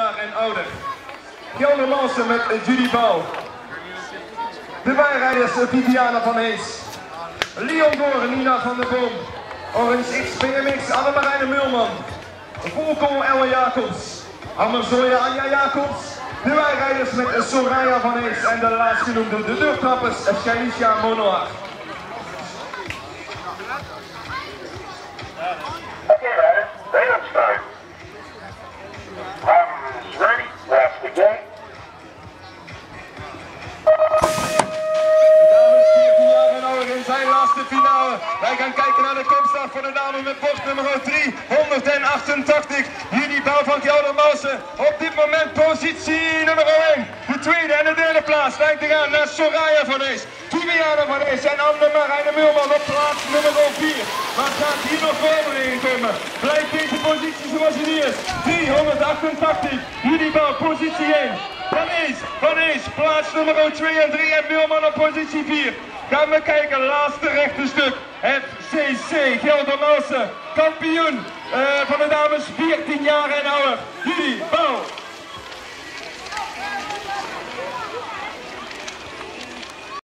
jaar en ouder. Geldermalsen met Judy Bouw. De bijrijders Viviana van Hees. Leon Doren, Nina van der Boom. Orange X, BMX, Annemarijne Mulman. Volkom Ellen Jacobs. Ammerzoya Anja Jacobs. De bijrijders met Soraya van Hees. En de laatstgenoemde, de deurtrappers, Shainisha Monoar. Laatste finale. Wij gaan kijken naar de kopstart voor de dame met bocht nummer 3, 188. Judy Bouw van Geldermalsen. Op dit moment positie nummer 1. De tweede en de derde plaats lijkt te gaan naar Soraya van Ees. Viviana van Ees en Anne-Marijne Mulman op plaats nummer 4. Maar gaat hier nog verder in komen? Blijft deze positie zoals het hier is. 388. Judy Bouw, positie 1. Van Ees, Van Ees, plaats nummer 2 en 3 en Wilman op positie 4. Gaan we kijken, laatste rechte stuk. FCC Geldermalsen, kampioen eh, van de dames 14 jaar en ouder. Jullie, Bouw.